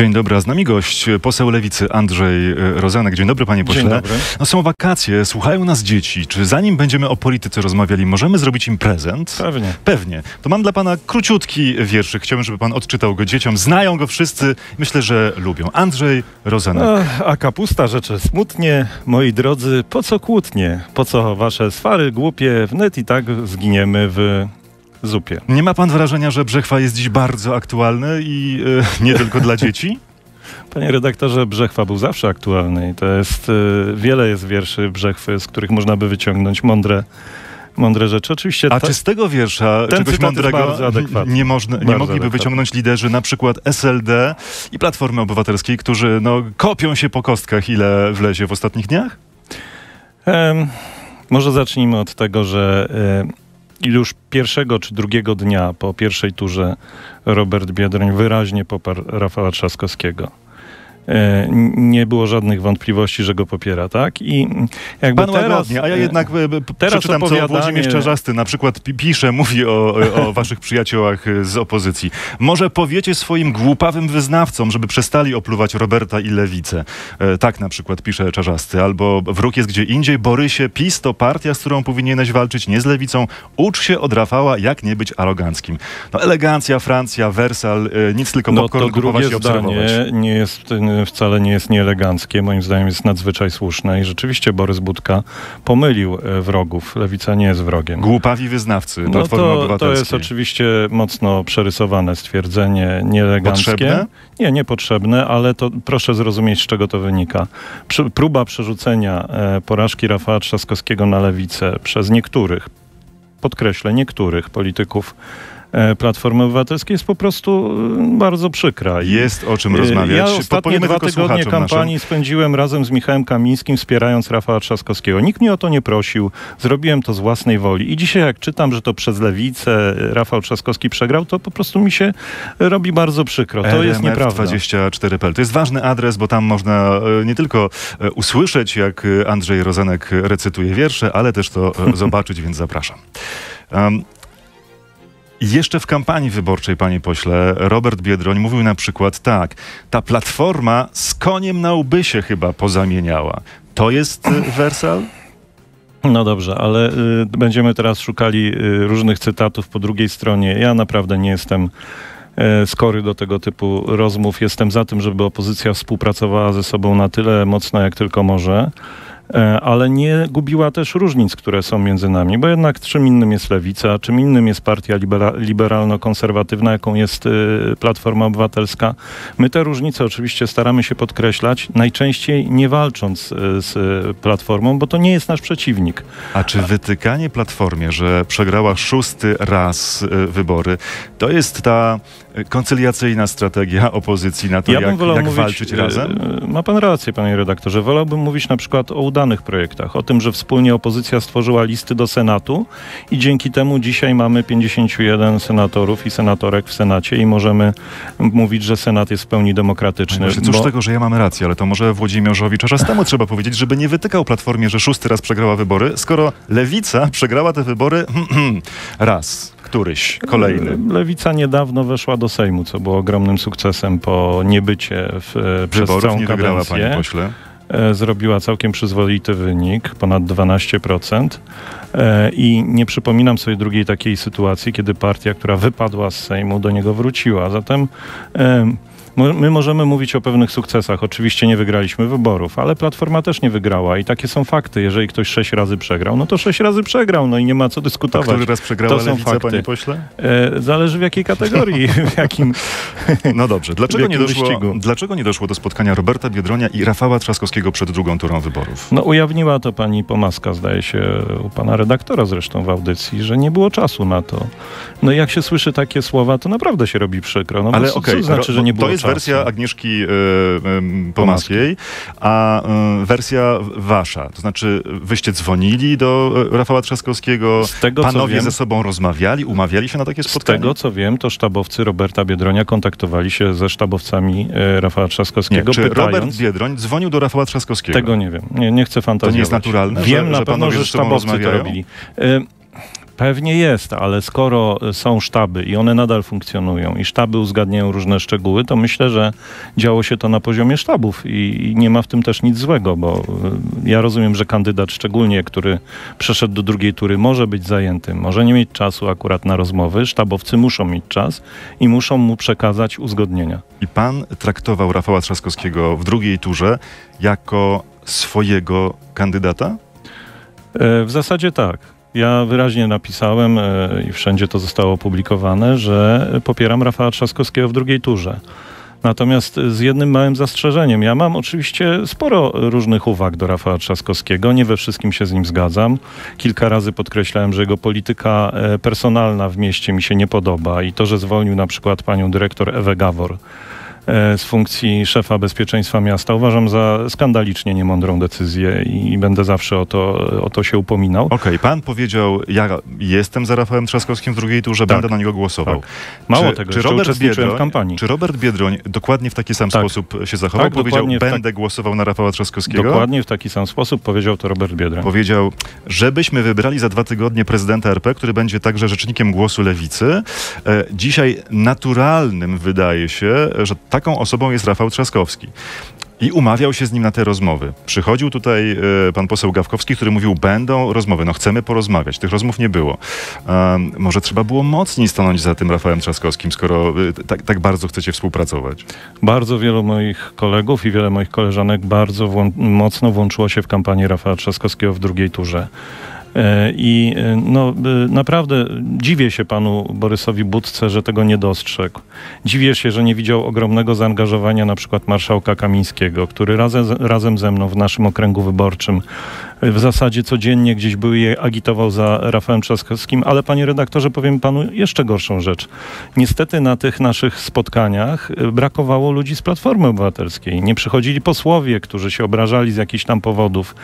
Dzień dobry, a z nami gość, poseł Lewicy Andrzej e, Rozanek. Dzień dobry panie pośle. Dzień dobry. No są wakacje, słuchają nas dzieci. Czy zanim będziemy o polityce rozmawiali, możemy zrobić im prezent? Pewnie. Pewnie. To mam dla pana króciutki wierszyk. Chciałbym, żeby pan odczytał go dzieciom. Znają go wszyscy. Myślę, że lubią. Andrzej Rozanek. Ach, a kapusta rzeczy smutnie, moi drodzy, po co kłótnie? Po co wasze swary głupie? Wnet i tak zginiemy w zupie. Nie ma pan wrażenia, że Brzechwa jest dziś bardzo aktualny i e, nie tylko dla dzieci? Panie redaktorze, Brzechwa był zawsze aktualny i to jest, y, wiele jest wierszy Brzechwy, z których można by wyciągnąć mądre, mądre rzeczy. Oczywiście A to- czy z tego wiersza ten czegoś mądrego nie, można, nie mogliby adekwatny. wyciągnąć liderzy na przykład SLD i Platformy Obywatelskiej, którzy no, kopią się po kostkach, ile wlezie w ostatnich dniach? Em, może zacznijmy od tego, że e, już pierwszego czy drugiego dnia po pierwszej turze Robert Biedroń wyraźnie poparł Rafała Trzaskowskiego. E, Nie było żadnych wątpliwości, że go popiera, tak? I jakby Pan teraz, łagodnie, a ja e, jednak e, teraz przeczytam, co opowiadanie- Włodzimierz Czarzasty na przykład pi- pisze, mówi o, o waszych przyjaciołach z opozycji. Może powiecie swoim głupawym wyznawcom, żeby przestali opluwać Roberta i Lewicę. Tak na przykład pisze Czarzasty. Albo wróg jest gdzie indziej. Borysie, PiS to partia, z którą powinieneś walczyć, nie z Lewicą. Ucz się od Rafała, jak nie być aroganckim. No elegancja, Francja, Wersal, nic tylko No popcorn to kupować drugie i obserwować. nie jest, wcale nie jest nieeleganckie, moim zdaniem jest nadzwyczaj słuszne i rzeczywiście Borys Budka pomylił e, wrogów. Lewica nie jest wrogiem. Głupawi wyznawcy No Platformy to, to Obywatelskiej. jest oczywiście mocno przerysowane stwierdzenie, nieeleganckie. Potrzebne? Nie, niepotrzebne, ale to proszę zrozumieć, z czego to wynika. Przy, próba przerzucenia e, porażki Rafała Trzaskowskiego na lewicę przez niektórych, podkreślę, niektórych polityków Platformy Obywatelskiej jest po prostu e, bardzo przykra. Jest o czym E, rozmawiać. Ja ostatnie dwa tygodnie słuchaczom naszym. kampanii spędziłem razem z Michałem Kamińskim, wspierając Rafała Trzaskowskiego. Nikt mnie o to nie prosił, zrobiłem to z własnej woli. I dzisiaj jak czytam, że to przez lewicę Rafał Trzaskowski przegrał, to po prostu mi się robi bardzo przykro. To jest nieprawda. 24.pl. To jest ważny adres, bo tam można e, nie tylko e, usłyszeć, jak e, Andrzej Rozenek recytuje wiersze, ale też to e, zobaczyć, więc zapraszam. Um, jeszcze w kampanii wyborczej, panie pośle, Robert Biedroń mówił na przykład tak, ta platforma z koniem na łby się chyba pozamieniała. To jest e, Wersal? No dobrze, ale y, będziemy teraz szukali y, różnych cytatów po drugiej stronie. Ja naprawdę nie jestem y, skory do tego typu rozmów. Jestem za tym, żeby opozycja współpracowała ze sobą na tyle mocno, jak tylko może. E, Ale nie gubiła też różnic, które są między nami, bo jednak czym innym jest lewica, czym innym jest partia libera- liberalno-konserwatywna, jaką jest y, Platforma Obywatelska. My te różnice oczywiście staramy się podkreślać, najczęściej nie walcząc y, z Platformą, bo to nie jest nasz przeciwnik. A czy wytykanie Platformie, że przegrała szósty raz e, wybory, to jest ta e, koncyliacyjna strategia opozycji na to, Ja jak, jak mówić, walczyć razem? e, Ma pan rację, panie redaktorze. Wolałbym mówić na przykład o udanych projektach, o tym, że wspólnie opozycja stworzyła listy do Senatu i dzięki temu dzisiaj mamy 51 senatorów i senatorek w Senacie i możemy mówić, że Senat jest w pełni demokratyczny. Właśnie, cóż bo- tego, że ja mam rację, ale to może Włodzimierzowi Czarzastemu trzeba powiedzieć, żeby nie wytykał Platformie, że szósty raz przegrała wybory, skoro Lewica przegrała te wybory raz, któryś, kolejny. Lewica niedawno weszła do Sejmu, co było ogromnym sukcesem po niebycie w, e, przez całą nie wygrała, kadencję. panie pośle. E, zrobiła całkiem przyzwoity wynik, ponad 12%. E, I nie przypominam sobie drugiej takiej sytuacji, kiedy partia, która wypadła z Sejmu, do niego wróciła. Zatem my możemy mówić o pewnych sukcesach. Oczywiście nie wygraliśmy wyborów, ale Platforma też nie wygrała i takie są fakty. Jeżeli ktoś sześć razy przegrał, no to sześć razy przegrał, no i nie ma co A dyskutować. który raz przegrała To są Lewica, fakty. panie pośle? E, Zależy w jakiej kategorii, w jakim... No dobrze. Dlaczego nie, doszło, wyścigu? dlaczego nie doszło do spotkania Roberta Biedronia i Rafała Trzaskowskiego przed drugą turą wyborów? No ujawniła to pani Pomaska, zdaje się, u pana redaktora zresztą w audycji, że nie było czasu na to. No i jak się słyszy takie słowa, to naprawdę się robi przykro. No Ale okej, co znaczy, że nie to było jest czasu? Wersja Agnieszki y, y, Pomaskiej, a y, wersja wasza. To znaczy, wyście dzwonili do y, Rafała Trzaskowskiego, Z tego, panowie wiem- ze sobą rozmawiali, umawiali się na takie Z spotkanie? tego, co wiem, to sztabowcy Roberta Biedronia kontaktowali się ze sztabowcami e, Rafała Nie. Trzaskowskiego, Czy Robert pytając... Biedroń dzwonił do Rafała Trzaskowskiego? Tego nie wiem. Nie, nie chcę fantazjować. To nie jest naturalne, Wiem że- na że pewno, panowie że sztabowcy to robili. Pewnie jest, ale skoro są sztaby i one nadal funkcjonują i sztaby uzgadniają różne szczegóły, to myślę, że działo się to na poziomie sztabów i, i nie ma w tym też nic złego, bo y, ja rozumiem, że kandydat szczególnie, który przeszedł do drugiej tury, może być zajęty, może nie mieć czasu akurat na rozmowy. Sztabowcy muszą mieć czas i muszą mu przekazać uzgodnienia. I pan traktował Rafała Trzaskowskiego w drugiej turze jako swojego kandydata? E, W zasadzie tak. Ja wyraźnie napisałem e, i wszędzie to zostało opublikowane, że popieram Rafała Trzaskowskiego w drugiej turze. Natomiast z jednym małym zastrzeżeniem. Ja mam oczywiście sporo różnych uwag do Rafała Trzaskowskiego. Nie we wszystkim się z nim zgadzam. Kilka razy podkreślałem, że jego polityka e, personalna w mieście mi się nie podoba i to, że zwolnił na przykład panią dyrektor Ewę Gawor z funkcji szefa bezpieczeństwa miasta uważam za skandalicznie niemądrą decyzję i będę zawsze o to, o to się upominał. Okej, pan powiedział, ja jestem za Rafałem Trzaskowskim w drugiej turze, Tak. będę na niego głosował. Mało Czy- tego, czy Robert Biedroń- w kampanii. Czy Robert Biedroń dokładnie w taki sam Tak. sposób się zachował? Tak, powiedział, w tak- będę głosował na Rafała Trzaskowskiego? Dokładnie w taki sam sposób powiedział to Robert Biedroń. Powiedział, żebyśmy wybrali za dwa tygodnie prezydenta RP, który będzie także rzecznikiem głosu lewicy. E, dzisiaj naturalnym wydaje się, że taką osobą jest Rafał Trzaskowski. I umawiał się z nim na te rozmowy. Przychodził tutaj e, pan poseł Gawkowski, który mówił, będą rozmowy, no chcemy porozmawiać. Tych rozmów nie było. Um, może trzeba było mocniej stanąć za tym Rafałem Trzaskowskim, skoro e, tak, tak bardzo chcecie współpracować. Bardzo wielu moich kolegów i wiele moich koleżanek bardzo włą- mocno włączyło się w kampanię Rafała Trzaskowskiego w drugiej turze. E, I e, no, e, naprawdę dziwię się panu Borysowi Budce, że tego nie dostrzegł. Dziwię się, że nie widział ogromnego zaangażowania na przykład marszałka Kamińskiego, który razem, razem ze mną w naszym okręgu wyborczym w zasadzie codziennie gdzieś był i agitował za Rafałem Trzaskowskim, ale panie redaktorze, powiem panu jeszcze gorszą rzecz. Niestety na tych naszych spotkaniach e, brakowało ludzi z Platformy Obywatelskiej. Nie przychodzili posłowie, którzy się obrażali z jakichś tam powodów.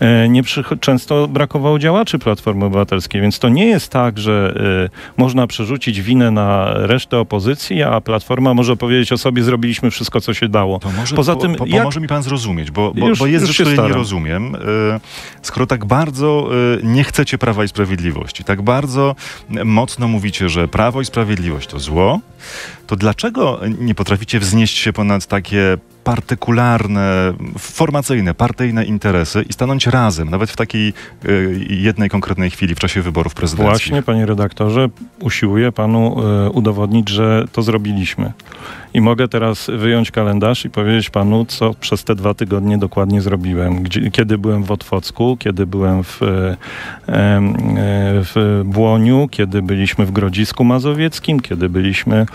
E, Nie często brakowało działaczy Platformy Obywatelskiej, więc to nie jest tak, że e, można przerzucić winę na resztę opozycji, a Platforma może powiedzieć o sobie, zrobiliśmy wszystko, co się dało. Poza po, tym, po, jak- pomoże mi pan zrozumieć, bo, bo, Już- bo jest rzecz, której nie rozumiem. Skoro tak bardzo e, nie chcecie Prawa i Sprawiedliwości, tak bardzo mocno mówicie, że Prawo i Sprawiedliwość to zło, to dlaczego nie potraficie wznieść się ponad takie partykularne, formacyjne, partyjne interesy i stanąć razem, nawet w takiej e, jednej konkretnej chwili w czasie wyborów prezydenckich? Właśnie, panie redaktorze, usiłuję panu e, udowodnić, że to zrobiliśmy. I mogę teraz wyjąć kalendarz i powiedzieć panu, co przez te dwa tygodnie dokładnie zrobiłem. Gdzie, kiedy byłem w Otwocku, kiedy byłem w, em, e, w Błoniu, kiedy byliśmy w Grodzisku Mazowieckim, kiedy byliśmy...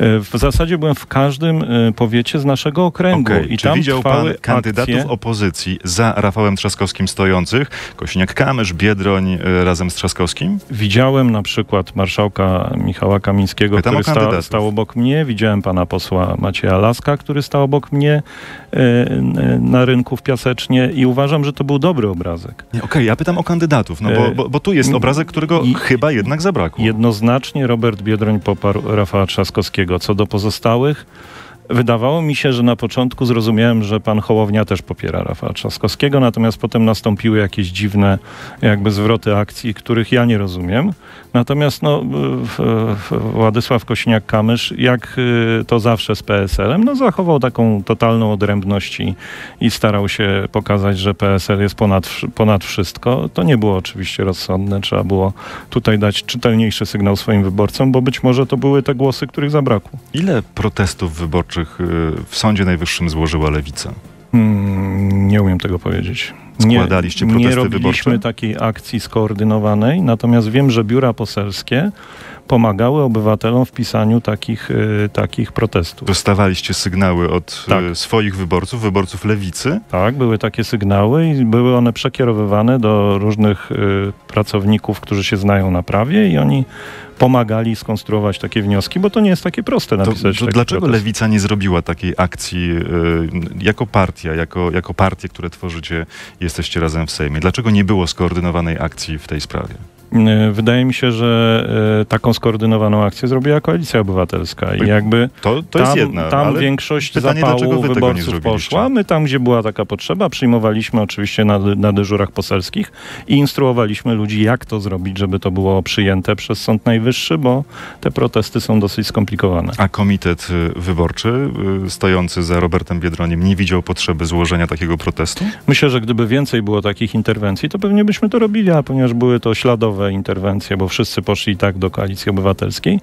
W zasadzie byłem w każdym e, powiecie z naszego okręgu. Okej, I Czy tam widział pan kandydatów akcje. opozycji za Rafałem Trzaskowskim stojących? Kośniak-Kamysz, Biedroń e, razem z Trzaskowskim? Widziałem na przykład marszałka Michała Kamińskiego, Pytam który sta, stał obok mnie. Widziałem pana posła Macieja Laska, który stał obok mnie e, e, na rynku w Piasecznie i uważam, że to był dobry obrazek. Okej, ja pytam o kandydatów, no bo, E, bo, bo tu jest obrazek, którego chyba jednak zabrakło. Jednoznacznie Robert Biedroń poparł Rafała Trzaskowskiego. Co do pozostałych, wydawało mi się, że na początku zrozumiałem, że pan Hołownia też popiera Rafała Trzaskowskiego, natomiast potem nastąpiły jakieś dziwne jakby zwroty akcji, których ja nie rozumiem. Natomiast no, Władysław Kosiniak-Kamysz, jak y, to zawsze z PSL-em, no, zachował taką totalną odrębność i, i starał się pokazać, że PSL jest ponad, ponad wszystko. To nie było oczywiście rozsądne. Trzeba było tutaj dać czytelniejszy sygnał swoim wyborcom, bo być może to były te głosy, których zabrakło. Ile protestów wyborczych y, w Sądzie Najwyższym złożyła Lewica? Hmm, nie umiem tego powiedzieć. Składaliście nie, protesty Nie robiliśmy wyborcze? takiej akcji skoordynowanej, natomiast wiem, że biura poselskie pomagały obywatelom w pisaniu takich, y, takich protestów. Dostawaliście sygnały od Tak. y, swoich wyborców, wyborców Lewicy? Tak, były takie sygnały i były one przekierowywane do różnych y, pracowników, którzy się znają na prawie i oni pomagali skonstruować takie wnioski, bo to nie jest takie proste To, napisać to taki dlaczego protest. Lewica nie zrobiła takiej akcji y, jako partia, jako, jako partie, które tworzycie, jesteście razem w Sejmie? Dlaczego nie było skoordynowanej akcji w tej sprawie? E, Wydaje mi się, że e, taką skoordynowaną akcję zrobiła Koalicja Obywatelska i jakby To, to tam, jedna, tam większość pytanie, zapału wyborców poszła. My tam, gdzie była taka potrzeba, przyjmowaliśmy oczywiście na, na dyżurach poselskich i instruowaliśmy ludzi, jak to zrobić, żeby to było przyjęte przez Sąd Najwyższy, bo te protesty są dosyć skomplikowane. A komitet y, wyborczy y, stojący za Robertem Biedroniem nie widział potrzeby złożenia takiego protestu? Myślę, że gdyby więcej było takich interwencji, to pewnie byśmy to robili, a ponieważ były to śladowe interwencje, bo wszyscy poszli i tak do Koalicji Obywatelskiej,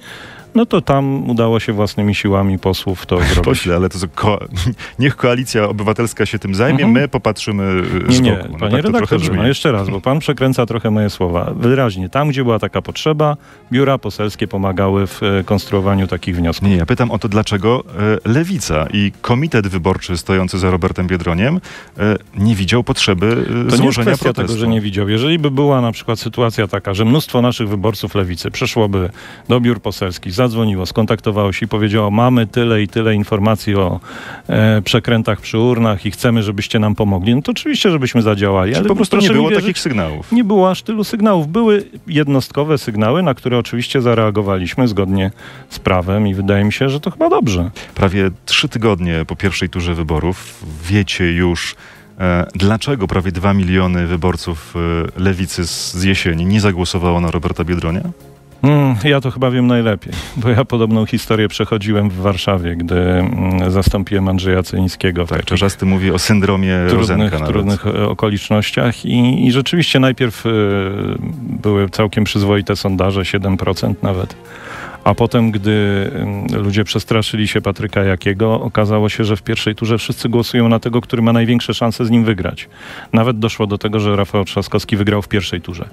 no to tam udało się własnymi siłami posłów to zrobić. Pośle, ale to ko- niech koalicja obywatelska się tym zajmie, Mhm. my popatrzymy y, Nie, z nie, boku. No panie tak redaktorze, no jeszcze raz, bo pan przekręca trochę moje słowa. Wyraźnie, tam gdzie była taka potrzeba, biura poselskie pomagały w e, konstruowaniu takich wniosków. Nie, ja pytam o to, dlaczego e, Lewica i komitet wyborczy stojący za Robertem Biedroniem e, nie widział potrzeby e, To nie złożenia kwestia protestu. tego, że nie widział. Jeżeli by była na przykład sytuacja taka, że mnóstwo naszych wyborców lewicy przyszłoby do biur poselskich, zadzwoniło, skontaktowało się i powiedziało, mamy tyle i tyle informacji o e, przekrętach przy urnach i chcemy, żebyście nam pomogli, no to oczywiście, żebyśmy zadziałali. Czy Ale po prostu nie było wierzyć, takich sygnałów? Nie było aż tylu sygnałów. Były jednostkowe sygnały, na które oczywiście zareagowaliśmy zgodnie z prawem i wydaje mi się, że to chyba dobrze. Prawie trzy tygodnie po pierwszej turze wyborów wiecie już, e, dlaczego prawie dwa miliony wyborców e, lewicy z jesieni nie zagłosowało na Roberta Biedronia? Mm, ja to chyba wiem najlepiej, bo ja podobną historię przechodziłem w Warszawie, gdy mm, zastąpiłem Andrzeja Celińskiego w Tak, takich Czerzasty mówi o syndromie trudnych, trudnych e, okolicznościach I, i rzeczywiście najpierw e, były całkiem przyzwoite sondaże, 7% nawet. A potem, gdy mm, ludzie przestraszyli się Patryka Jakiego, okazało się, że w pierwszej turze wszyscy głosują na tego, który ma największe szanse z nim wygrać. Nawet doszło do tego, że Rafał Trzaskowski wygrał w pierwszej turze.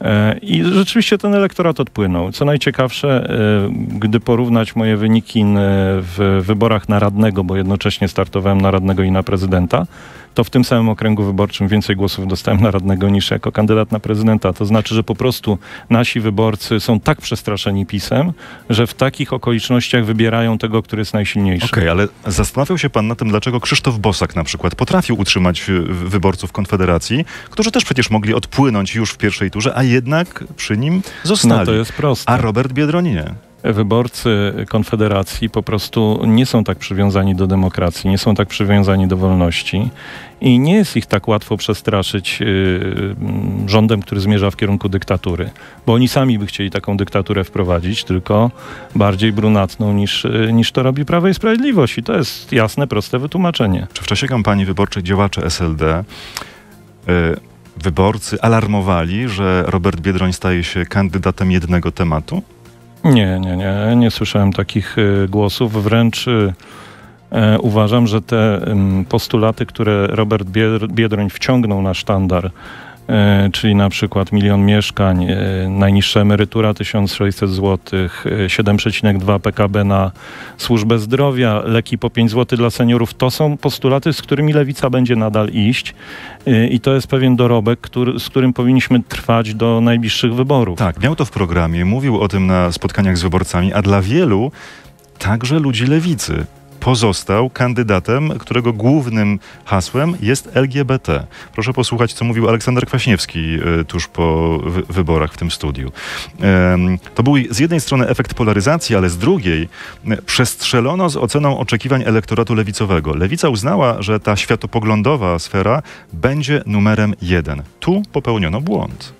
E, I rzeczywiście ten elektorat odpłynął. Co najciekawsze, e, gdy porównać moje wyniki n- w wyborach na radnego, bo jednocześnie startowałem na radnego i na prezydenta, to w tym samym okręgu wyborczym więcej głosów dostałem na radnego niż jako kandydat na prezydenta. To znaczy, że po prostu nasi wyborcy są tak przestraszeni pisem, że w takich okolicznościach wybierają tego, który jest najsilniejszy. Okej, ale zastanawiał się pan na tym, dlaczego Krzysztof Bosak na przykład potrafił utrzymać y, wyborców Konfederacji, którzy też przecież mogli odpłynąć już w pierwszej turze, a jednak przy nim zostali. No to jest proste. A Robert Biedroń nie. Wyborcy Konfederacji po prostu nie są tak przywiązani do demokracji, nie są tak przywiązani do wolności i nie jest ich tak łatwo przestraszyć yy, mm, rządem, który zmierza w kierunku dyktatury, bo oni sami by chcieli taką dyktaturę wprowadzić, tylko bardziej brunatną niż, yy, niż to robi Prawo i Sprawiedliwość i to jest jasne, proste wytłumaczenie. Czy w czasie kampanii wyborczej działacze SLD y, wyborcy alarmowali, że Robert Biedroń staje się kandydatem jednego tematu? Nie, nie, nie, nie słyszałem takich y, głosów. Wręcz y, e, uważam, że te ym, postulaty, które Robert Bied- Biedroń wciągnął na sztandar, czyli na przykład milion mieszkań, e, najniższa emerytura 1600 zł, e, 7,2 PKB na służbę zdrowia, leki po 5 zł dla seniorów, to są postulaty, z którymi lewica będzie nadal iść e, i to jest pewien dorobek, który, z którym powinniśmy trwać do najbliższych wyborów. Tak, miał to w programie, mówił o tym na spotkaniach z wyborcami, a dla wielu, także ludzi lewicy, pozostał kandydatem, którego głównym hasłem jest LGBT. Proszę posłuchać, co mówił Aleksander Kwaśniewski y, tuż po wy- wyborach w tym studiu. To był z jednej strony efekt polaryzacji, ale z drugiej y, przestrzelono z oceną oczekiwań elektoratu lewicowego. Lewica uznała, że ta światopoglądowa sfera będzie numerem jeden. Tu popełniono błąd.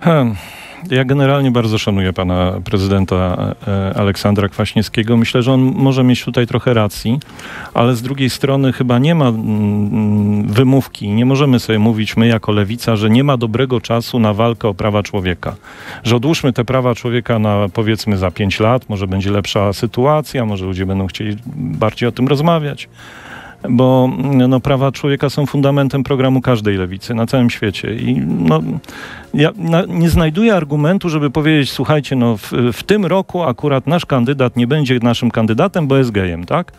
Hmm. Ja generalnie bardzo szanuję pana prezydenta e, Aleksandra Kwaśniewskiego. Myślę, że on może mieć tutaj trochę racji, ale z drugiej strony chyba nie ma mm, wymówki. Nie możemy sobie mówić my jako lewica, że nie ma dobrego czasu na walkę o prawa człowieka. Że odłóżmy te prawa człowieka na powiedzmy za pięć lat, może będzie lepsza sytuacja, może ludzie będą chcieli bardziej o tym rozmawiać bo no, prawa człowieka są fundamentem programu każdej lewicy na całym świecie. I no, ja na, nie znajduję argumentu, żeby powiedzieć, słuchajcie, no, w, w tym roku akurat nasz kandydat nie będzie naszym kandydatem, bo jest gejem, tak?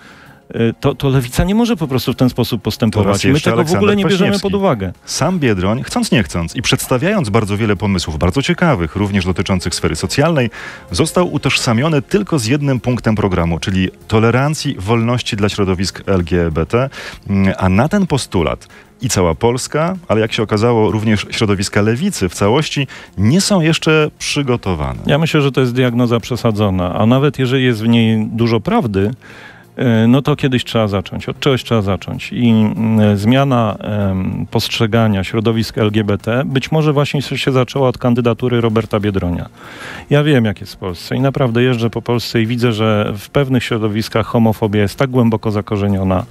Y, To, to lewica nie może po prostu w ten sposób postępować. My tego w ogóle Aleksander nie bierzemy pod uwagę. Sam Biedroń, chcąc nie chcąc i przedstawiając bardzo wiele pomysłów, bardzo ciekawych, również dotyczących sfery socjalnej, został utożsamiony tylko z jednym punktem programu, czyli tolerancji, wolności dla środowisk LGBT, Mm, a na ten postulat i cała Polska, ale jak się okazało, również środowiska lewicy w całości nie są jeszcze przygotowane. Ja myślę, że to jest diagnoza przesadzona, a nawet jeżeli jest w niej dużo prawdy, no to kiedyś trzeba zacząć, od czegoś trzeba zacząć. I mm, zmiana em, postrzegania środowisk LGBT być może właśnie się zaczęła od kandydatury Roberta Biedronia. Ja wiem, jak jest w Polsce i naprawdę jeżdżę po Polsce i widzę, że w pewnych środowiskach homofobia jest tak głęboko zakorzeniona,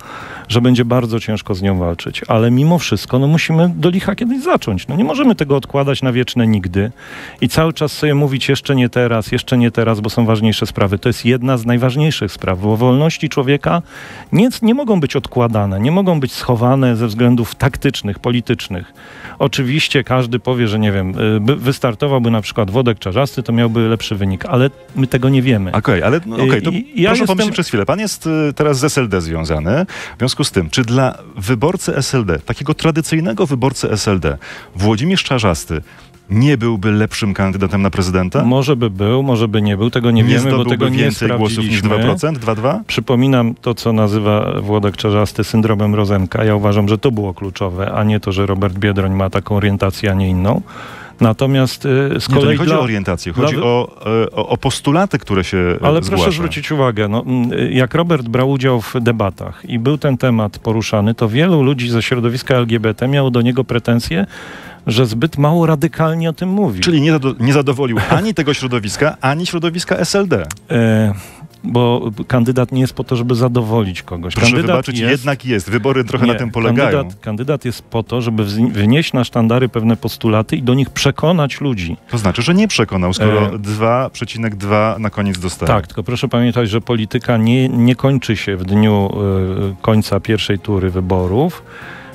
że będzie bardzo ciężko z nią walczyć. Ale mimo wszystko, no musimy do licha kiedyś zacząć. No nie możemy tego odkładać na wieczne nigdy i cały czas sobie mówić jeszcze nie teraz, jeszcze nie teraz, bo są ważniejsze sprawy. To jest jedna z najważniejszych spraw, bo wolności człowieka nie, nie mogą być odkładane, nie mogą być schowane ze względów taktycznych, politycznych. Oczywiście każdy powie, że nie wiem, y, by, wystartowałby na przykład Wodek Czarzasty, to miałby lepszy wynik, ale my tego nie wiemy. Okej, ale no, okej, to I- i ja proszę jestem- pomyśleć przez chwilę. Pan jest y, teraz z SLD związany. W związku z tym, czy dla wyborcy SLD, takiego tradycyjnego wyborcy SLD, Włodzimierz Czarzasty nie byłby lepszym kandydatem na prezydenta? Może by był, może by nie był, tego nie, nie wiemy, bo tego nie więcej głosów niż sprawdziliśmy. 2%? 2,2%? Przypominam to, co nazywa Włodek Czarzasty syndromem Rozenka. Ja uważam, że to było kluczowe, a nie to, że Robert Biedroń ma taką orientację, a nie inną. Natomiast y, z Nie, to kolei nie chodzi dla... o orientację, dla chodzi o, e, o, o postulaty, które się Ale zgłasza. proszę zwrócić uwagę, no, mm, jak Robert brał udział w debatach i był ten temat poruszany, to wielu ludzi ze środowiska LGBT miało do niego pretensje, że zbyt mało radykalnie o tym mówi. Czyli nie, zado- nie zadowolił ani tego środowiska, ani środowiska SLD. E, bo kandydat nie jest po to, żeby zadowolić kogoś. Proszę kandydat wybaczyć, jest... jednak jest. Wybory trochę na Nie, tym polegają. Kandydat, kandydat jest po to, żeby wnieść na sztandary pewne postulaty i do nich przekonać ludzi. To znaczy, że nie przekonał, skoro E, 2,2 na koniec dostał. Tak, tylko proszę pamiętać, że polityka nie, nie kończy się w dniu y, końca pierwszej tury wyborów.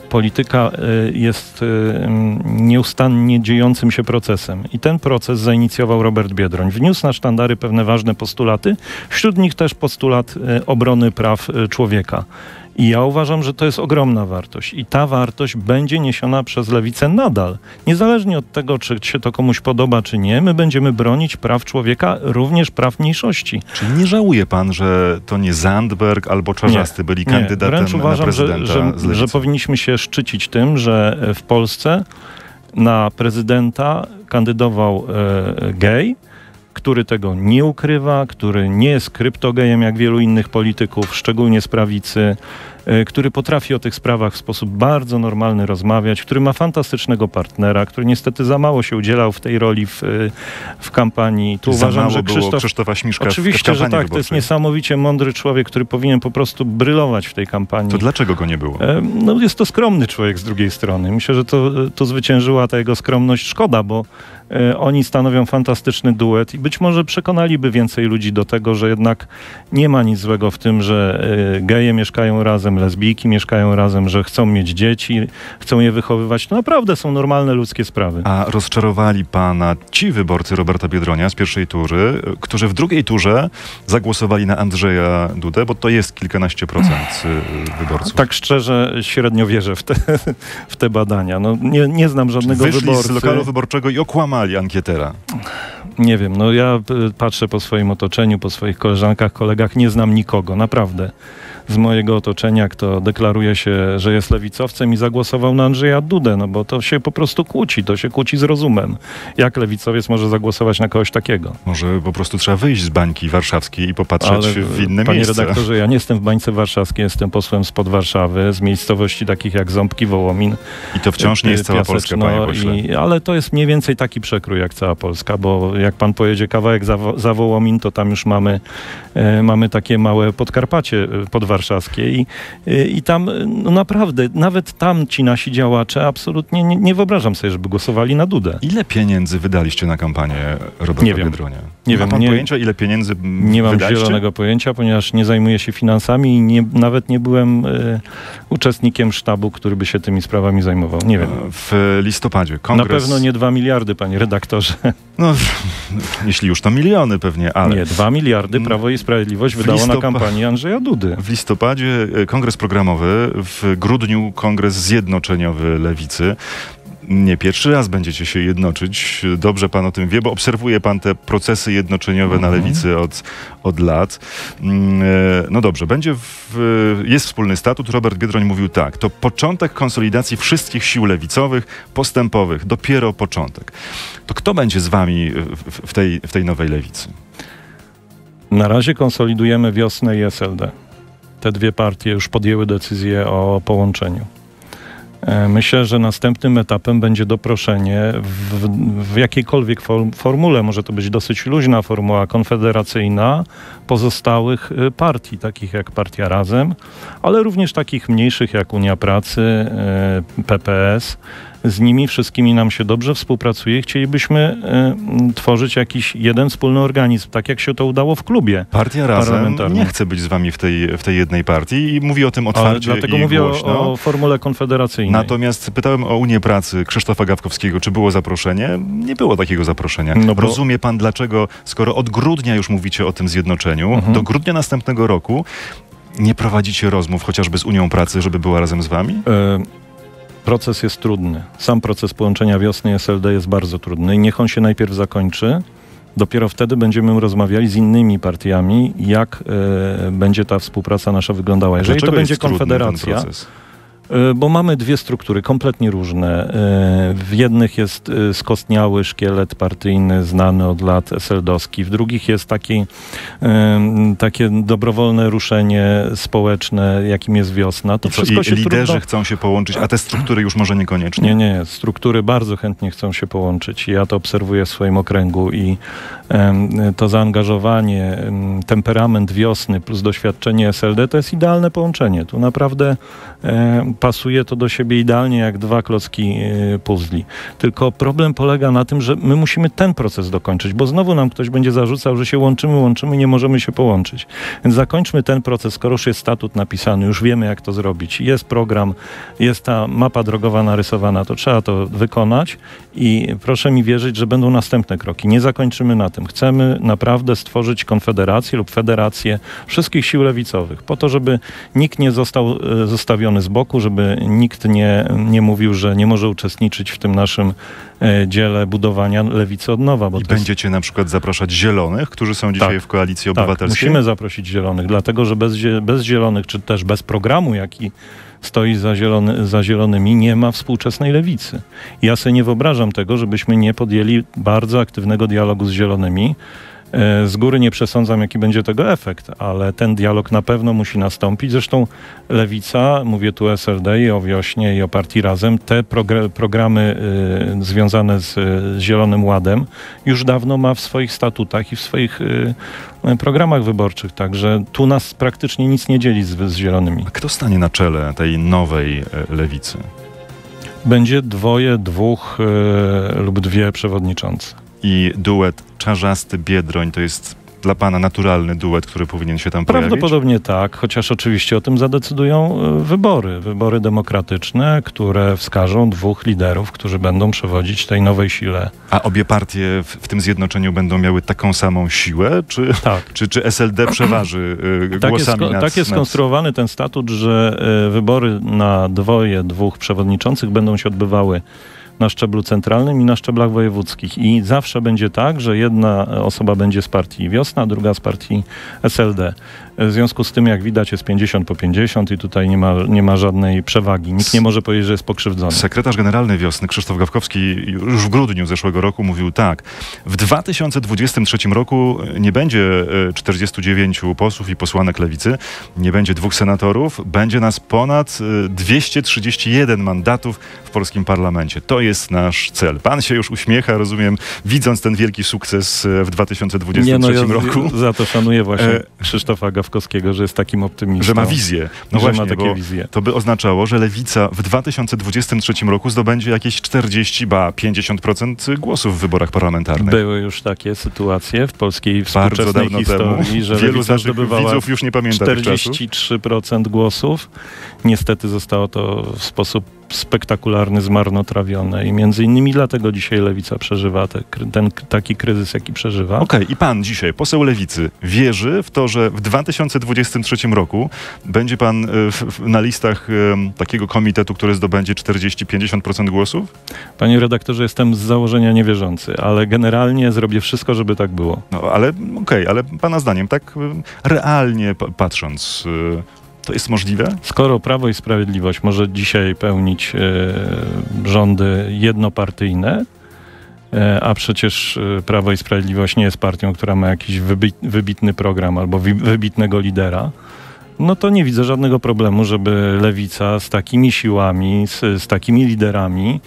Polityka y, jest mm, nieustannie dziejącym się procesem. I ten proces zainicjował Robert Biedroń. Wniósł na sztandary pewne ważne postulaty, wśród nich też postulat y, obrony praw człowieka. I ja uważam, że to jest ogromna wartość. I ta wartość będzie niesiona przez lewicę nadal. Niezależnie od tego, czy się to komuś podoba, czy nie, my będziemy bronić praw człowieka, również praw mniejszości. Czyli nie żałuje pan, że to nie Zandberg albo Czarzasty byli Nie, kandydatem wręcz na uważam, że, prezydenta że, lewicy? że powinniśmy się szczycić tym, że w Polsce na prezydenta kandydował e, gej, który tego nie ukrywa, który nie jest kryptogejem jak wielu innych polityków, szczególnie z prawicy, który potrafi o tych sprawach w sposób bardzo normalny rozmawiać, który ma fantastycznego partnera, który niestety za mało się udzielał w tej roli w, e, w kampanii. Tu Za uważam, mało że Krzysztof Krzysztofa Śmiszka w- w Oczywiście, że tak. To jest wyborczej. niesamowicie mądry człowiek, który powinien po prostu brylować w tej kampanii. To dlaczego go nie było? E, No, jest to skromny człowiek z drugiej strony. Myślę, że to, to zwyciężyła ta jego skromność. Szkoda, bo e, oni stanowią fantastyczny duet i być może przekonaliby więcej ludzi do tego, że jednak nie ma nic złego w tym, że e, geje mieszkają razem, lesbijki mieszkają razem, że chcą mieć dzieci, chcą je wychowywać. To naprawdę są normalne ludzkie sprawy. A rozczarowali pana ci wyborcy Roberta Biedronia z pierwszej tury, którzy w drugiej turze zagłosowali na Andrzeja Dudę, bo to jest kilkanaście procent y, wyborców. Tak szczerze, średnio wierzę w te, w te badania. No, nie, nie znam żadnego Wyszli wyborcy. z lokalu wyborczego i okłamali ankietera. Nie wiem, no ja y, patrzę po swoim otoczeniu, po swoich koleżankach, kolegach, nie znam nikogo, naprawdę. Z mojego otoczenia, kto deklaruje się, że jest lewicowcem i zagłosował na Andrzeja Dudę, no bo to się po prostu kłóci, to się kłóci z rozumem. Jak lewicowiec może zagłosować na kogoś takiego? Może po prostu trzeba wyjść z bańki warszawskiej i popatrzeć Ale w inne panie miejsce. redaktorze, ja nie jestem w Bańce Warszawskiej, jestem posłem spod Warszawy, z miejscowości takich jak Ząbki, Wołomin. I to wciąż nie jest cała Polska, Piaseczno panie pośle. I, ale to jest mniej więcej taki przekrój jak cała Polska, bo jak pan pojedzie kawałek za, za Wołomin, to tam już mamy, e, mamy takie małe Podkarpacie e, podwarszawskie i, e, i tam no naprawdę, nawet tam ci nasi działacze absolutnie nie, nie wyobrażam sobie, żeby głosowali na Dudę. Ile pieniędzy wydaliście na kampanię Roberta Nie wiem. Biedronia? Nie Ma wiem, pan nie- pojęcia, ile pieniędzy mm, Nie mam wydaliście? zielonego pojęcia, ponieważ nie zajmuję się finansami i nie, nawet nie byłem e, uczestnikiem sztabu, który by się tymi sprawami zajmował. Nie wiem. W listopadzie Na kongres... pewno nie dwa miliardy, panie redaktorze. No, jeśli już to miliony pewnie, ale... Nie, dwa miliardy Prawo i Sprawiedliwość wydało na kampanię Andrzeja Dudy. W listopadzie e, kongres programowy, w grudniu kongres zjednoczeniowy lewicy. Nie pierwszy raz będziecie się jednoczyć. Dobrze pan o tym wie, bo obserwuje pan te procesy jednoczeniowe na Mhm. lewicy od, od lat. Mm, e, No dobrze, będzie w, jest wspólny statut. Robert Biedroń mówił tak. To początek konsolidacji wszystkich sił lewicowych, postępowych. Dopiero początek. To kto będzie z wami w, w, tej, w tej nowej lewicy? Na razie konsolidujemy wiosnę i SLD. Te dwie partie już podjęły decyzję o połączeniu. E, Myślę, że następnym etapem będzie doproszenie w, w jakiejkolwiek form, formule, może to być dosyć luźna formuła konfederacyjna, pozostałych y, partii, takich jak Partia Razem, ale również takich mniejszych jak Unia Pracy, y, PPS. Z nimi wszystkimi nam się dobrze współpracuje chcielibyśmy y, tworzyć jakiś jeden wspólny organizm, tak jak się to udało w klubie. Partia Razem nie chce być z wami w tej, w tej jednej partii i mówi o tym Ale otwarcie dlatego i mówię głośno. o, o formule konfederacyjnej. Natomiast pytałem o Unię Pracy Krzysztofa Gawkowskiego, czy było zaproszenie? Nie było takiego zaproszenia. No bo- Rozumie pan, dlaczego, skoro od grudnia już mówicie o tym zjednoczeniu, Mhm. do grudnia następnego roku nie prowadzicie rozmów chociażby z Unią Pracy, żeby była razem z wami? E, Proces jest trudny. Sam proces połączenia wiosny i SLD jest bardzo trudny i niech on się najpierw zakończy. Dopiero wtedy będziemy rozmawiali z innymi partiami, jak e, będzie ta współpraca nasza wyglądała. Jeżeli to będzie konfederacja, proces? Bo mamy dwie struktury kompletnie różne. E, W jednych jest e, skostniały szkielet partyjny znany od lat eseldowski, w drugich jest taki, e, takie dobrowolne ruszenie społeczne, jakim jest wiosna. To I co, wszystko i się liderzy trudno... chcą się połączyć, a te struktury już może niekoniecznie? Nie, nie, struktury bardzo chętnie chcą się połączyć. Ja to obserwuję w swoim okręgu i to zaangażowanie, em, temperament wiosny plus doświadczenie SLD to jest idealne połączenie. Tu naprawdę e, pasuje to do siebie idealnie jak dwa klocki e, puzli. Tylko problem polega na tym, że my musimy ten proces dokończyć, bo znowu nam ktoś będzie zarzucał, że się łączymy, łączymy, nie możemy się połączyć. Więc zakończmy ten proces, skoro już jest statut napisany, już wiemy jak to zrobić, jest program, jest ta mapa drogowa narysowana, to trzeba to wykonać i proszę mi wierzyć, że będą następne kroki. Nie zakończymy na tym. Chcemy naprawdę stworzyć konfederację lub federację wszystkich sił lewicowych, po to, żeby nikt nie został e, zostawiony z boku, żeby nikt nie, nie mówił, że nie może uczestniczyć w tym naszym e, dziele budowania lewicy od nowa. I to jest będziecie na przykład zapraszać zielonych, którzy są dzisiaj Tak. w koalicji tak, obywatelskiej? musimy zaprosić zielonych, dlatego że bez, bez zielonych, czy też bez programu, jaki stoi za, zielony, za zielonymi, nie ma współczesnej lewicy. Ja sobie nie wyobrażam tego, żebyśmy nie podjęli bardzo aktywnego dialogu z zielonymi. E, Z góry nie przesądzam, jaki będzie tego efekt, ale ten dialog na pewno musi nastąpić. Zresztą Lewica, mówię tu o SLD i o Wiośnie i o Partii Razem, te progr- programy y, związane z, z Zielonym Ładem już dawno ma w swoich statutach i w swoich y, programach wyborczych, także tu nas praktycznie nic nie dzieli z, z Zielonymi. A kto stanie na czele tej nowej e, lewicy? Będzie dwoje, dwóch y, lub dwie przewodniczące. I duet Czarzasty-Biedroń to jest dla pana naturalny duet, który powinien się tam pojawić? Prawdopodobnie tak, chociaż oczywiście o tym zadecydują y, wybory, wybory demokratyczne, które wskażą dwóch liderów, którzy będą przewodzić tej nowej sile. A obie partie w, w tym zjednoczeniu będą miały taką samą siłę? Czy, Tak. czy, czy SLD przeważy y, Tak jest, głosami sko- nad, tak jest nad... skonstruowany ten statut, że e, wybory na dwoje, dwóch przewodniczących będą się odbywały na szczeblu centralnym i na szczeblach wojewódzkich. I zawsze będzie tak, że jedna osoba będzie z partii Wiosna, druga z partii SLD. W związku z tym, jak widać, jest 50 po 50 i tutaj nie ma, nie ma żadnej przewagi. Nikt nie może powiedzieć, że jest pokrzywdzony. Sekretarz generalny wiosny Krzysztof Gawkowski już w grudniu zeszłego roku mówił tak. W 2023 roku nie będzie e, 49 posłów i posłanek lewicy, nie będzie dwóch senatorów, będzie nas ponad e, 231 mandatów w polskim parlamencie. To jest nasz cel. Pan się już uśmiecha, rozumiem, widząc ten wielki sukces e, w 2023 Nie, no ja roku. za to szanuję właśnie E, Krzysztofa Gawkowskiego, że jest takim optymistą. Że ma wizję. No że właśnie, ma takie wizje. to by oznaczało, że lewica w 2023 roku zdobędzie jakieś 40, ba 50% głosów w wyborach parlamentarnych. Były już takie sytuacje w polskiej Bardzo dawno temu. historii, że Wielu z naszych widzów już nie pamięta tych czasów. 43% głosów. Niestety zostało to w sposób spektakularny, zmarnotrawione i między innymi dlatego dzisiaj Lewica przeżywa te, ten taki kryzys, jaki przeżywa. Okej, okay, i pan dzisiaj, poseł Lewicy, wierzy w to, że w 2023 roku będzie pan w, w, na listach takiego komitetu, który zdobędzie 40-50% głosów? Panie redaktorze, jestem z założenia niewierzący, ale generalnie zrobię wszystko, żeby tak było. No ale okej, okay, ale pana zdaniem, tak realnie patrząc, to jest możliwe? Skoro Prawo i Sprawiedliwość może dzisiaj pełnić e, rządy jednopartyjne, e, a przecież e, Prawo i Sprawiedliwość nie jest partią, która ma jakiś wybit, wybitny program albo wybitnego lidera, no to nie widzę żadnego problemu, żeby lewica z takimi siłami, z, z takimi liderami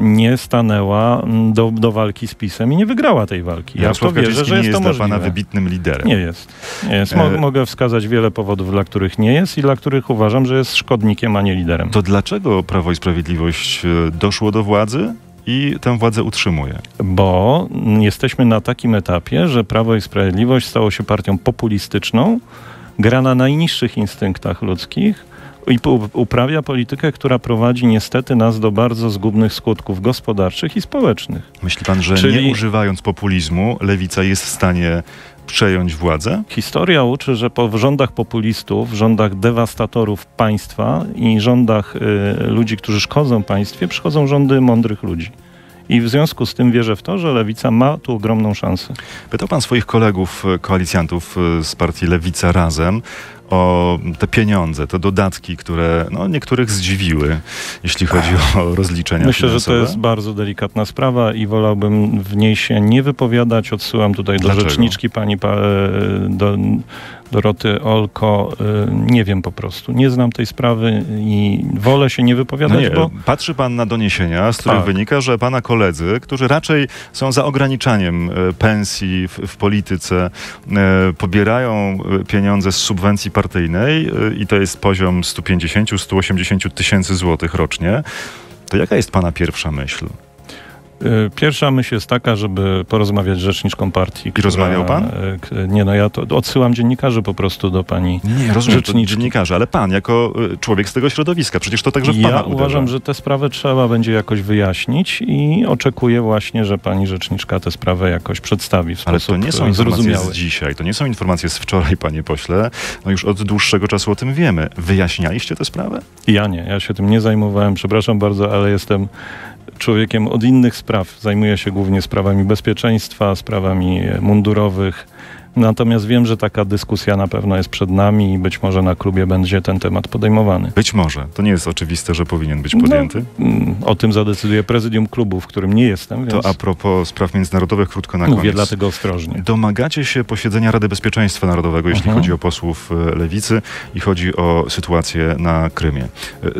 nie stanęła do, do walki z PiSem i nie wygrała tej walki. Ja w to wierzę, że jest, jest to możliwe. pana wybitnym liderem. Nie jest. Nie jest. Mo e... Mogę wskazać wiele powodów, dla których nie jest i dla których uważam, że jest szkodnikiem, a nie liderem. To dlaczego Prawo i Sprawiedliwość e, doszło do władzy? i tę władzę utrzymuje. Bo jesteśmy na takim etapie, że Prawo i Sprawiedliwość stało się partią populistyczną, gra na najniższych instynktach ludzkich, i uprawia politykę, która prowadzi niestety nas do bardzo zgubnych skutków gospodarczych i społecznych. Myśli pan, że Czyli... nie używając populizmu, lewica jest w stanie przejąć władzę? Historia uczy, że po rządach populistów, rządach dewastatorów państwa i rządach y, ludzi, którzy szkodzą państwie, przychodzą rządy mądrych ludzi. I w związku z tym wierzę w to, że Lewica ma tu ogromną szansę. Pytał pan swoich kolegów, y, koalicjantów y, z partii Lewica Razem o te pieniądze, te dodatki, które no, niektórych zdziwiły, jeśli chodzi o rozliczenia Myślę, finansowe. że to jest bardzo delikatna sprawa i wolałbym w niej się nie wypowiadać. Odsyłam tutaj do Dlaczego? rzeczniczki pani e, do, Doroty Olko, y, nie wiem po prostu. Nie znam tej sprawy i wolę się nie wypowiadać, no nie, bo... Patrzy pan na doniesienia, z których tak. wynika, że pana koledzy, którzy raczej są za ograniczaniem y, pensji w, w polityce, y, pobierają pieniądze z subwencji partyjnej i to jest poziom 150-180 tysięcy złotych rocznie. To jaka jest pana pierwsza myśl? Y, pierwsza myśl jest taka, żeby porozmawiać z rzeczniczką partii. I rozmawiał pan? Y, nie, no ja to odsyłam dziennikarzy po prostu do pani Nie, rozumiem, rzeczniczki. dziennikarze, ale pan jako y, człowiek z tego środowiska, przecież to także w Ja uważam, że te sprawy trzeba będzie jakoś wyjaśnić i oczekuję właśnie, że pani rzeczniczka tę sprawę jakoś przedstawi w sposób Ale to nie są informacje z dzisiaj, to nie są informacje z wczoraj, panie pośle. No już od dłuższego czasu o tym wiemy. Wyjaśnialiście tę sprawę? Ja nie, ja się tym nie zajmowałem, przepraszam bardzo, ale jestem człowiekiem od innych spraw. Zajmuję się głównie sprawami bezpieczeństwa, sprawami mundurowych, Natomiast wiem, że taka dyskusja na pewno jest przed nami i być może na klubie będzie ten temat podejmowany. Być może. To nie jest oczywiste, że powinien być podjęty. No, o tym zadecyduje prezydium klubu, w którym nie jestem. Więc... To a propos spraw międzynarodowych, krótko na Mówię koniec. dlatego ostrożnie. Domagacie się posiedzenia Rady Bezpieczeństwa Narodowego, jeśli mhm. chodzi o posłów e, lewicy i chodzi o sytuację na Krymie. E,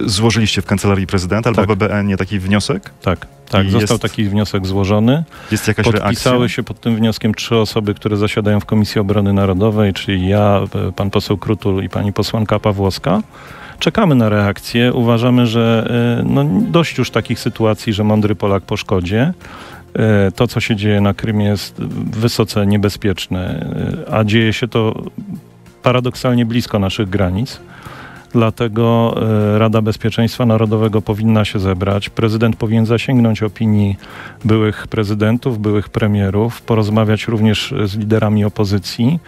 złożyliście w Kancelarii Prezydenta albo tak. BBN nie taki wniosek? Tak. Tak, I został jest, taki wniosek złożony. Jest jakaś Podpisały reakcja? się pod tym wnioskiem trzy osoby, które zasiadają w Komisji Obrony Narodowej, czyli ja, pan poseł Krutul i pani posłanka Pawłowska. Czekamy na reakcję. Uważamy, że e, no, dość już takich sytuacji, że mądry Polak po szkodzie. E, to, co się dzieje na Krymie jest wysoce niebezpieczne, e, a dzieje się to paradoksalnie blisko naszych granic. Dlatego e, Rada Bezpieczeństwa Narodowego powinna się zebrać. Prezydent powinien zasięgnąć opinii byłych prezydentów, byłych premierów, porozmawiać również z liderami opozycji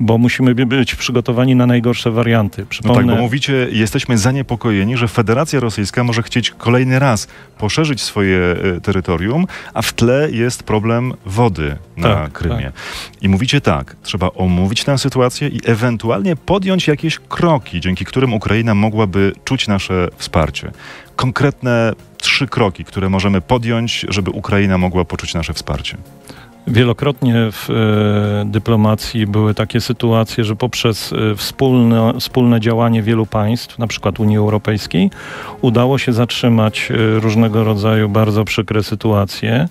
bo musimy być przygotowani na najgorsze warianty. Przypomnę... No tak, bo mówicie, jesteśmy zaniepokojeni, że Federacja Rosyjska może chcieć kolejny raz poszerzyć swoje e, terytorium, a w tle jest problem wody na tak, Krymie. Tak. I mówicie tak, trzeba omówić tę sytuację i ewentualnie podjąć jakieś kroki, dzięki którym Ukraina mogłaby czuć nasze wsparcie. Konkretne trzy kroki, które możemy podjąć, żeby Ukraina mogła poczuć nasze wsparcie. Wielokrotnie w e, dyplomacji były takie sytuacje, że poprzez e, wspólne, wspólne działanie wielu państw, na przykład Unii Europejskiej, udało się zatrzymać e, różnego rodzaju bardzo przykre sytuacje.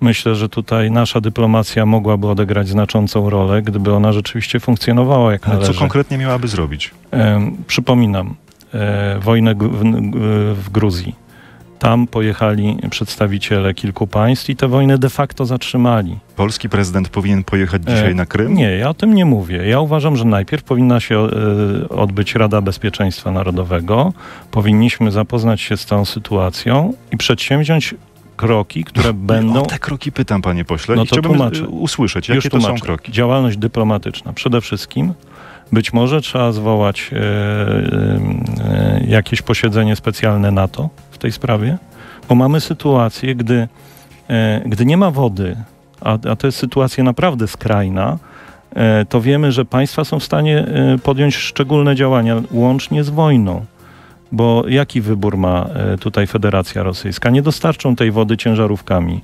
Myślę, że tutaj nasza dyplomacja mogłaby odegrać znaczącą rolę, gdyby ona rzeczywiście funkcjonowała jak należy. Ale co konkretnie miałaby zrobić? Przypominam, wojnę w Gruzji Tam pojechali przedstawiciele kilku państw i tę wojnę de facto zatrzymali. Polski prezydent powinien pojechać dzisiaj E, na Krym? Nie, ja o tym nie mówię. Ja uważam, że najpierw powinna się e, odbyć Rada Bezpieczeństwa Narodowego. Powinniśmy zapoznać się z tą sytuacją i przedsięwziąć kroki, które będą. O te kroki pytam, panie pośle. No to chciałbym tłumaczę. usłyszeć, Już jakie to są tłumaczę. kroki. Działalność dyplomatyczna. Przede wszystkim być może trzeba zwołać e, jakieś posiedzenie specjalne NATO tej sprawie, bo mamy sytuację, gdy, e, gdy nie ma wody, a, a to jest sytuacja naprawdę skrajna, e, to wiemy, że państwa są w stanie e, podjąć szczególne działania łącznie z wojną. Bo jaki wybór ma tutaj Federacja Rosyjska? Nie dostarczą tej wody ciężarówkami.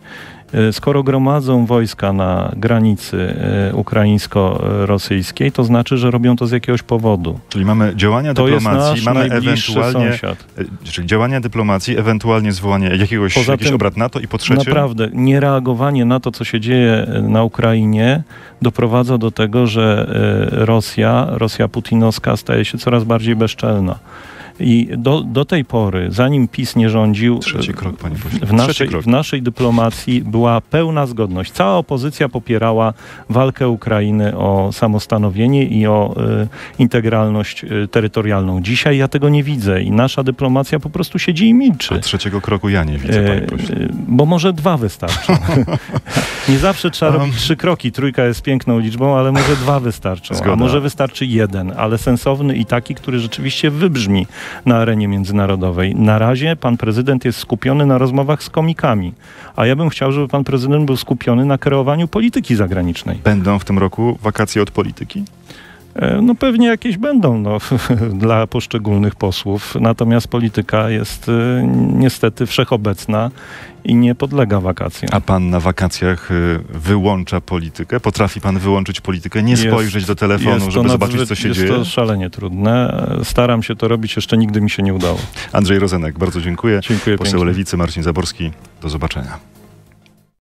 E, Skoro gromadzą wojska na granicy e, ukraińsko-rosyjskiej, to znaczy, że robią to z jakiegoś powodu. Czyli mamy działania To dyplomacji, mamy ewentualnie, sąsiad. e, czyli działania dyplomacji, ewentualnie zwołanie jakiegoś, Poza jakiś tym- obrad NATO i po trzecie... Naprawdę, niereagowanie na to, co się dzieje na Ukrainie, doprowadza do tego, że Rosja, Rosja putinowska staje się coraz bardziej bezczelna. I do, do tej pory, zanim PiS nie rządził, Trzeci krok, panie pośle. w naszej, krok. w naszej dyplomacji była pełna zgodność. Cała opozycja popierała walkę Ukrainy o samostanowienie i o e, integralność e, terytorialną. Dzisiaj ja tego nie widzę i nasza dyplomacja po prostu siedzi i milczy. A trzeciego kroku ja nie widzę, panie E, pośle. e, Bo może dwa wystarczą. nie zawsze trzeba Um. robić trzy kroki. Trójka jest piękną liczbą, ale może dwa wystarczą. Zgoda. A może wystarczy jeden, ale sensowny i taki, który rzeczywiście wybrzmi na arenie międzynarodowej. Na razie pan prezydent jest skupiony na rozmowach z komikami, a ja bym chciał, żeby pan prezydent był skupiony na kreowaniu polityki zagranicznej. Będą w tym roku wakacje od polityki? E, No pewnie jakieś będą no, dla poszczególnych posłów, natomiast polityka jest e, niestety wszechobecna i nie podlega wakacjom. A pan na wakacjach y, wyłącza politykę? Potrafi pan wyłączyć politykę, nie Jest- spojrzeć do telefonu, Jest żeby zobaczyć, co się jest dzieje? to szalenie trudne. Staram się to robić, jeszcze nigdy mi się nie udało. Andrzej Rozenek, bardzo dziękuję. Dziękuję Poseł pięknie. Lewicy Marcin Zaborski, do zobaczenia.